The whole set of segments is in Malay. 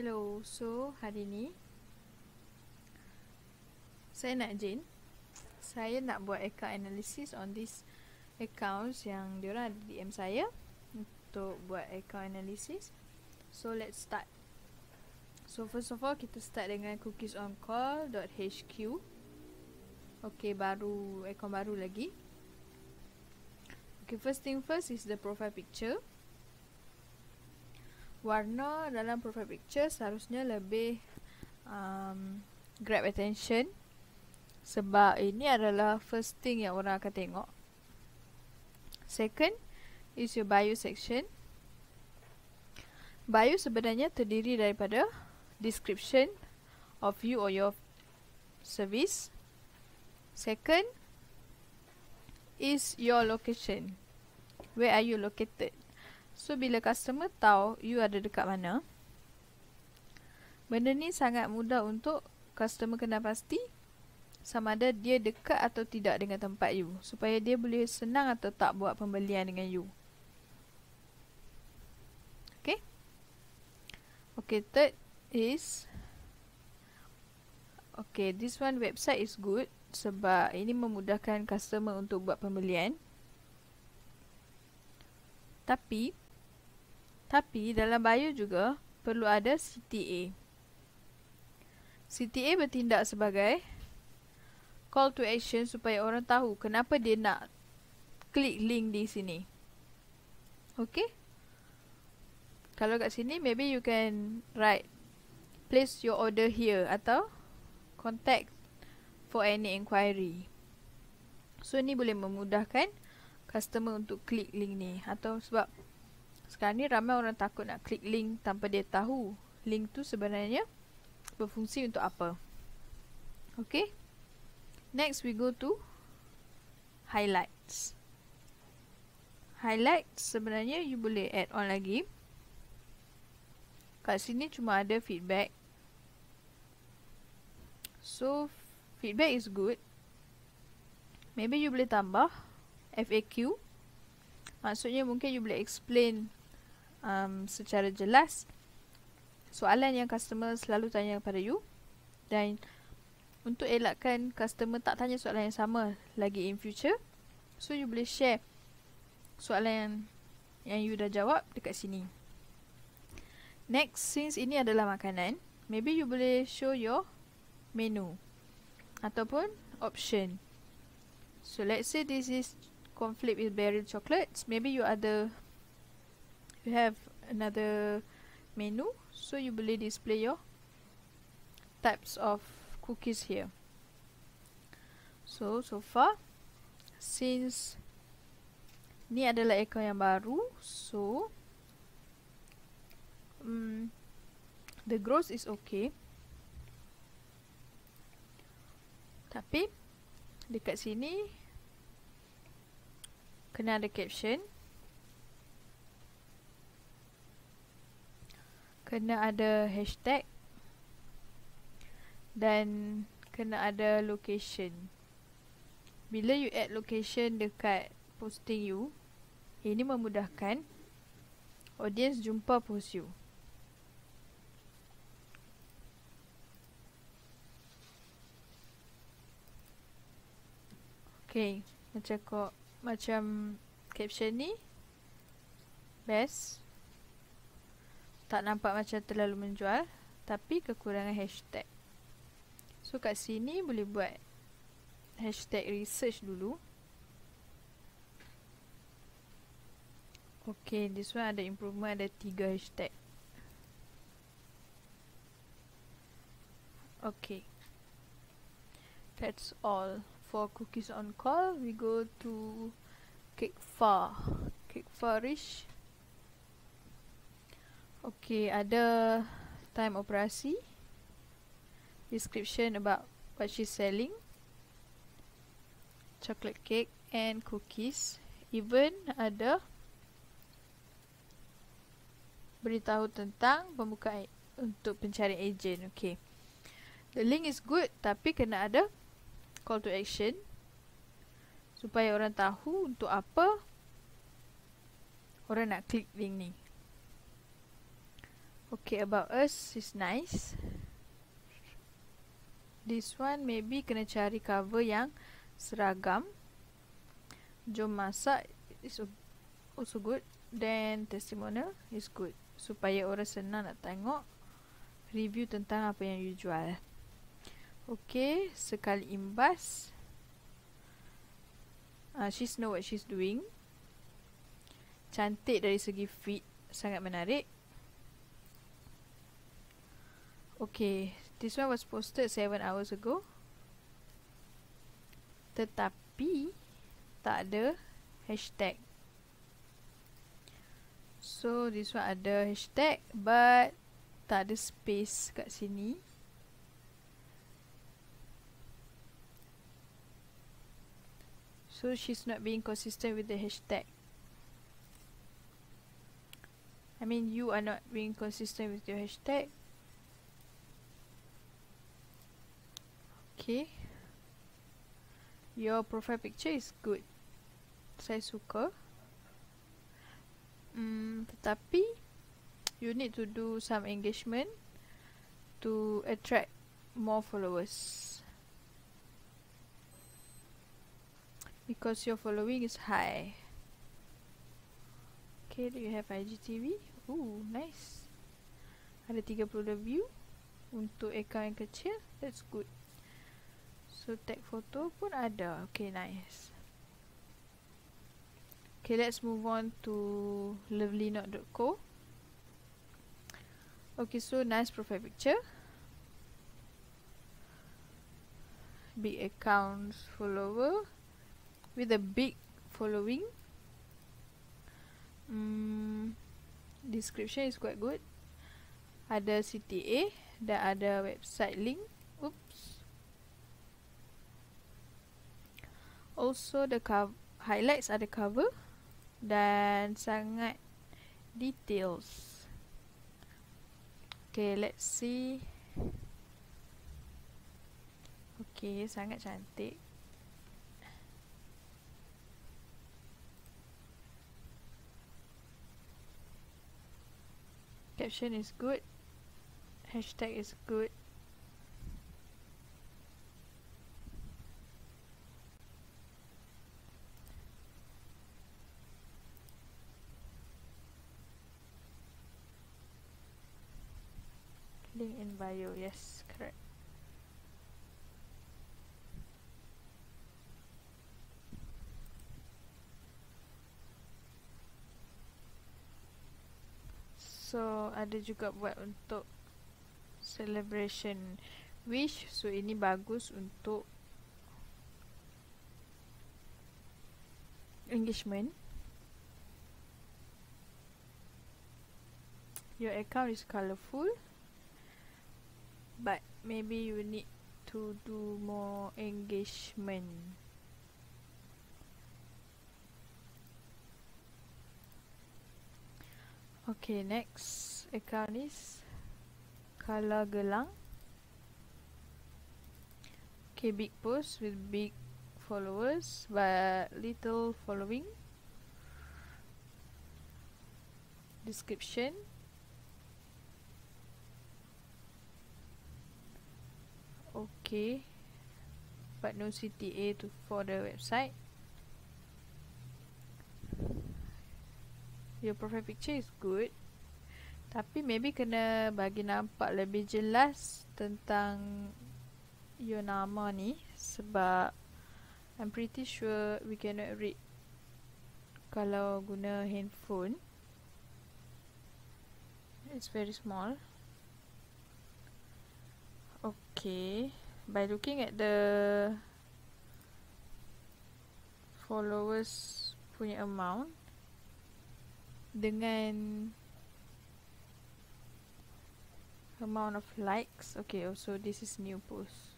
Hello, so hari ni saya nak Jane. Saya nak buat account analysis on this accounts yang diorang ada DM saya untuk buat account analysis. So let's start. So first of all kita start dengan cookies on call.hq. Okay, baru account baru lagi. Okay, first thing first is the profile picture warna dalam profile picture seharusnya lebih um, grab attention. Sebab ini adalah first thing yang orang akan tengok. Second is your bio section. Bio sebenarnya terdiri daripada description of you or your service. Second is your location. Where are you located So bila customer tahu you ada dekat mana Benda ni sangat mudah untuk customer kena pasti sama ada dia dekat atau tidak dengan tempat you supaya dia boleh senang atau tak buat pembelian dengan you. Okay. Okay, third is Okay, this one website is good sebab ini memudahkan customer untuk buat pembelian. Tapi tapi dalam bio juga perlu ada CTA. CTA bertindak sebagai call to action supaya orang tahu kenapa dia nak klik link di sini. Okay? Kalau kat sini maybe you can write place your order here atau contact for any inquiry. So ni boleh memudahkan customer untuk klik link ni atau sebab sekarang ni ramai orang takut nak klik link tanpa dia tahu link tu sebenarnya berfungsi untuk apa. Okay. Next we go to highlights. Highlights sebenarnya you boleh add on lagi. Kat sini cuma ada feedback. So feedback is good. Maybe you boleh tambah FAQ. Maksudnya mungkin you boleh explain um, secara jelas soalan yang customer selalu tanya kepada you dan untuk elakkan customer tak tanya soalan yang sama lagi in future so you boleh share soalan yang yang you dah jawab dekat sini. Next since ini adalah makanan maybe you boleh show your menu ataupun option. So let's say this is conflict with berry chocolates maybe you ada you have another menu so you boleh display your types of cookies here. So so far since ni adalah account yang baru so um, the growth is okay. Tapi dekat sini kena ada caption kena ada hashtag dan kena ada location. Bila you add location dekat posting you ini memudahkan audience jumpa post you. Okay, macam kok macam caption ni best tak nampak macam terlalu menjual tapi kekurangan hashtag. So kat sini boleh buat hashtag research dulu. Ok this one ada improvement ada tiga hashtag. Ok that's all for cookies on call. We go to cake far. Cake Okay, ada time operasi, description about what she's selling, chocolate cake and cookies. Even ada beritahu tentang pembukaan untuk pencari ejen. Okay, the link is good tapi kena ada call to action supaya orang tahu untuk apa orang nak klik link ni. Okay, about us is nice. This one maybe kena cari cover yang seragam. Jom masak is also good. Then testimonial is good. Supaya orang senang nak tengok review tentang apa yang you jual. Okay, sekali imbas. Uh, she's know what she's doing. Cantik dari segi fit, sangat menarik. Okay, this one was posted 7 hours ago. Tetapi tak ada hashtag. So this one ada hashtag but tak ada space kat sini. So she's not being consistent with the hashtag. I mean you are not being consistent with your hashtag. Okay. Your profile picture is good. Saya suka. Hmm, tetapi you need to do some engagement to attract more followers. Because your following is high. Okay, do you have IGTV? Ooh, nice. Ada 30 view untuk account yang kecil. That's good. So tag photo pun ada. Okay, nice. Okay, let's move on to lovelynote.co. Okay, so nice profile picture. Big accounts follower with a big following. Mm, description is quite good. Ada CTA dan ada website link. Oops. Also the cover highlights ada cover dan sangat details. Okay let's see. Okay sangat cantik. Caption is good. Hashtag is good link in bio yes correct. So ada juga buat untuk celebration wish. So ini bagus untuk engagement. Your account is colorful but maybe you need to do more engagement. Okay next account is color gelang. Okay big post with big followers but little following. Description okay but no CTA to for the website. Your profile picture is good. Tapi maybe kena bagi nampak lebih jelas tentang your nama ni sebab I'm pretty sure we cannot read kalau guna handphone. It's very small Okay, by looking at the followers punya amount dengan amount of likes. Okay, also this is new post.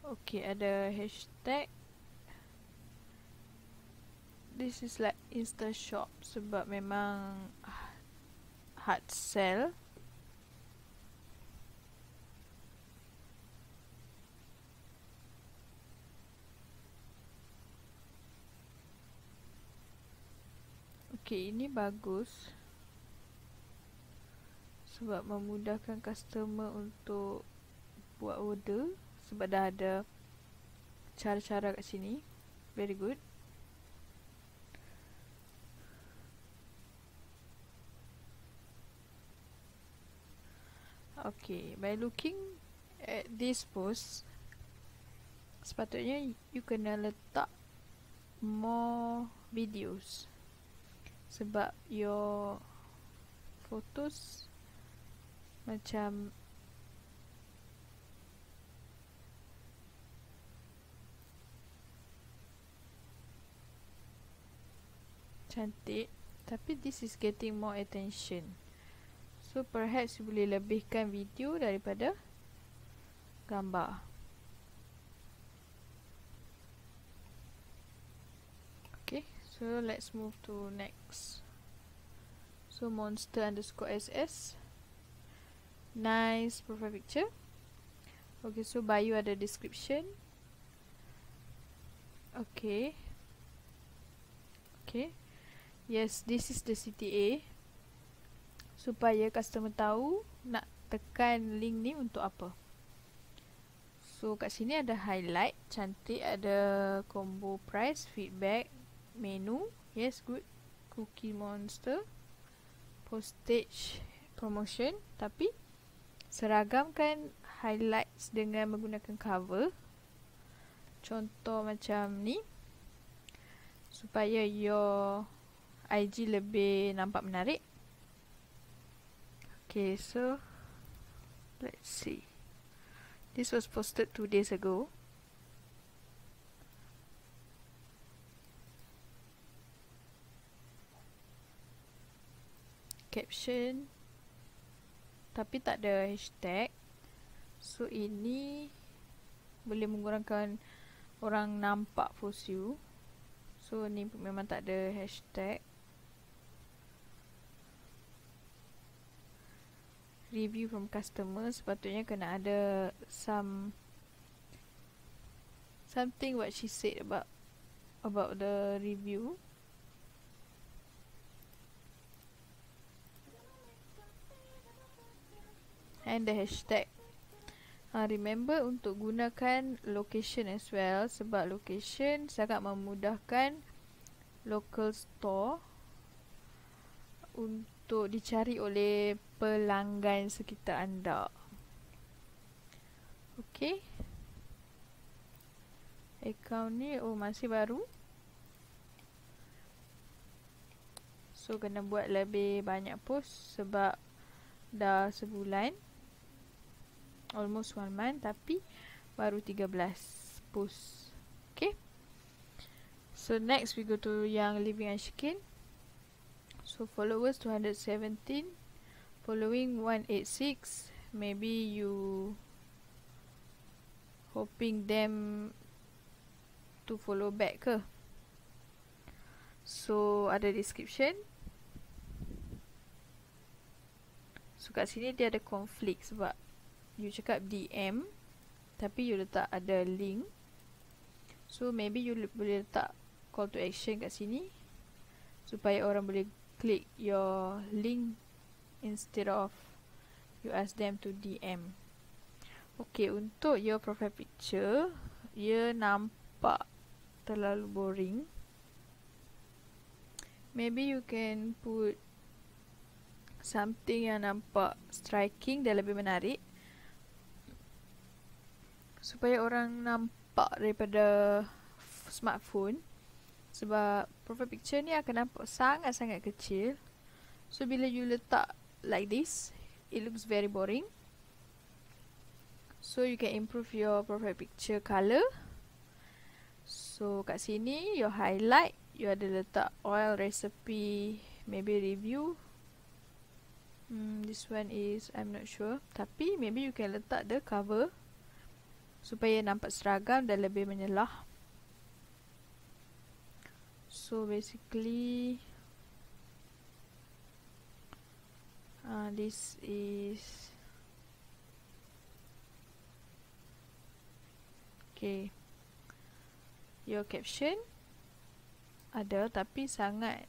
Okay, ada hashtag. This is like Insta Shop sebab memang hard sell Okay, ini bagus sebab memudahkan customer untuk buat order sebab dah ada cara-cara kat sini. Very good. Okay, by looking at this post, sepatutnya you kena letak more videos. Sebab your photos macam cantik tapi this is getting more attention so perhaps you boleh lebihkan video daripada gambar. Okay so let's move to next. So monster underscore ss nice profile picture. Okay so bio ada description. Okay. Okay. Yes this is the CTA supaya customer tahu nak tekan link ni untuk apa. So kat sini ada highlight cantik ada combo price feedback menu. Yes good. Cookie monster postage promotion. Tapi seragamkan highlights dengan menggunakan cover. Contoh macam ni supaya your IG lebih nampak menarik okay so let's see. This was posted two days ago. Caption. Tapi tak ada hashtag. So ini boleh mengurangkan orang nampak post you. So ni memang tak ada hashtag review from customer sepatutnya kena ada some something what she said about about the review and the hashtag. Uh, remember untuk gunakan location as well sebab location sangat memudahkan local store untuk dicari oleh pelanggan sekitar anda. Okay. Account ni oh masih baru. So kena buat lebih banyak post sebab dah sebulan almost one month tapi baru 13 post okay so next we go to yang living Ashkin so followers 217 following 186 maybe you hoping them to follow back ke? So ada description. So kat sini dia ada konflik sebab you cakap DM tapi you letak ada link. So maybe you boleh letak call to action kat sini supaya orang boleh click your link instead of you ask them to DM Okay, untuk your profile picture ia nampak terlalu boring. Maybe you can put something yang nampak striking dan lebih menarik. Supaya orang nampak daripada smartphone sebab profile picture ni akan nampak sangat-sangat kecil. So bila you letak like this it looks very boring. So you can improve your profile picture color. So kat sini your highlight you ada letak oil recipe maybe review. Hmm, this one is I'm not sure. Tapi maybe you can letak the cover supaya nampak seragam dan lebih menyelah so basically uh, this is okay. Your caption ada tapi sangat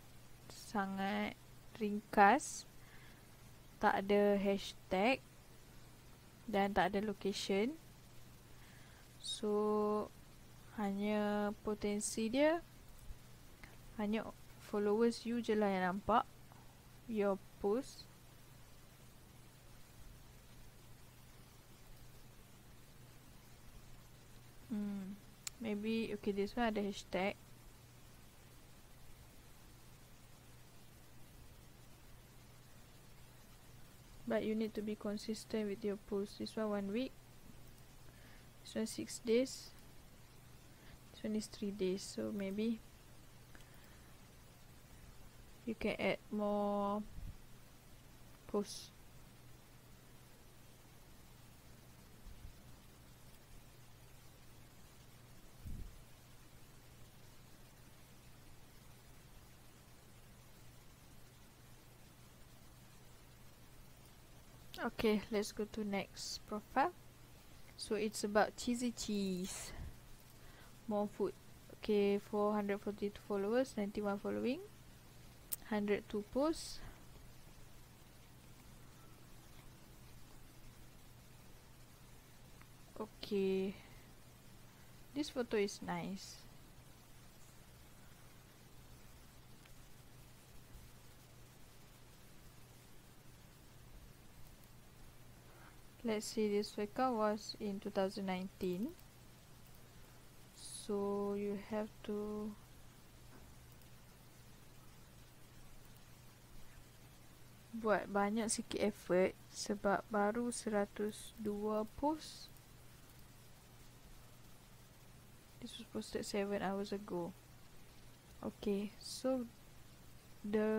sangat ringkas. Tak ada hashtag dan tak ada location. So hanya potensi dia hanya followers you je lah yang nampak. Your post. Hmm maybe okay this one ada hashtag. But you need to be consistent with your post. This one one week. This one six days. This one is three days. So maybe you can add more posts Okay, let's go to next profile. So it's about cheesy cheese. More food. Okay, 442 followers, 91 following. 102 posts. Okay. This photo is nice. Let's see this workout was in 2019. So you have to buat banyak sikit effort sebab baru 102 post this was posted 7 hours ago. Okay so the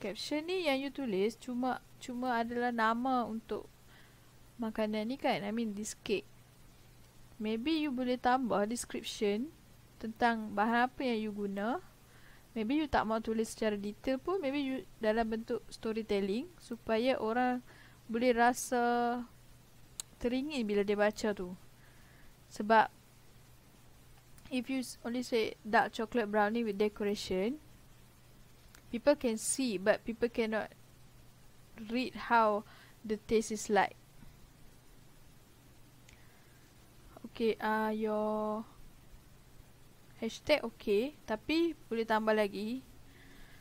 caption ni yang you tulis cuma cuma adalah nama untuk makanan ni kan? I mean this cake. Maybe you boleh tambah description tentang bahan apa yang you guna Maybe you tak mau tulis secara detail pun Maybe you dalam bentuk storytelling Supaya orang boleh rasa teringin bila dia baca tu. Sebab If you only say dark chocolate brownie with decoration People can see but people cannot read how the taste is like. Okay, uh, your Hashtag okay Tapi boleh tambah lagi.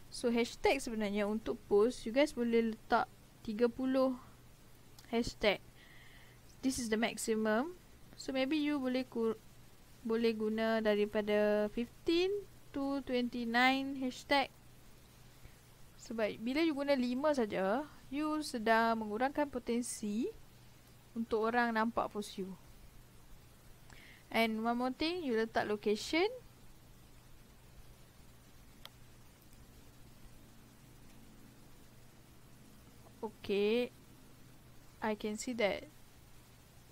So hashtag sebenarnya untuk post You guys boleh letak 30 Hashtag. This is the maximum. So maybe you boleh Boleh guna daripada 15 to 29 hashtag. Sebab bila you guna 5 saja You sedang mengurangkan potensi Untuk orang nampak post you. And one more thing You letak location okay I can see that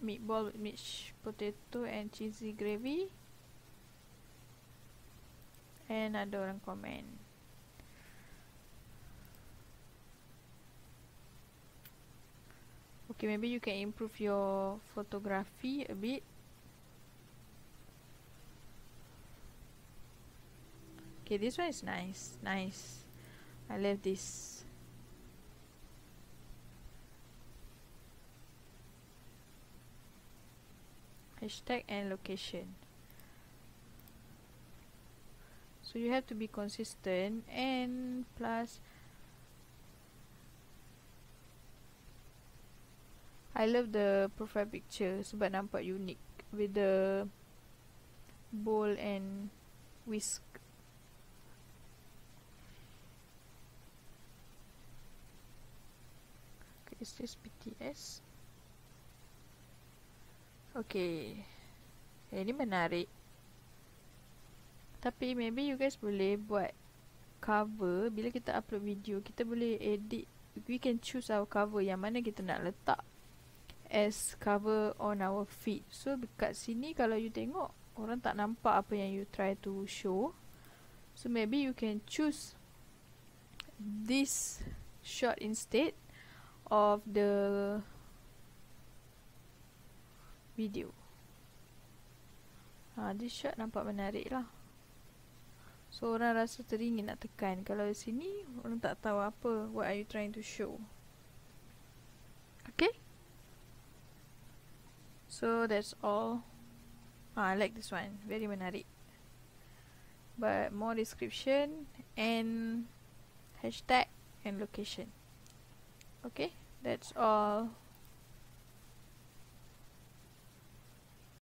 meatball with mashed potato and cheesy gravy. And ada orang komen. Okay maybe you can improve your photography a bit. Okay this one is nice nice. I love this hashtag and location. So you have to be consistent and plus I love the profile picture sebab nampak unique with the bowl and whisk. Okay, is this BTS Okay. Eh, Ini menarik. Tapi maybe you guys boleh buat Cover. Bila kita upload video Kita boleh edit. We can choose our cover. Yang mana kita nak letak As cover on our feed. So dekat sini Kalau you tengok Orang tak nampak apa yang you try to show. So maybe you can choose This shot instead Of the video. Ha, This shot nampak menarik lah. So orang rasa teringin nak tekan. Kalau di sini orang tak tahu apa What are you trying to show? Okay? So that's all. Ah, I like this one. Very menarik. But more description And Hashtag And location. Okay? That's all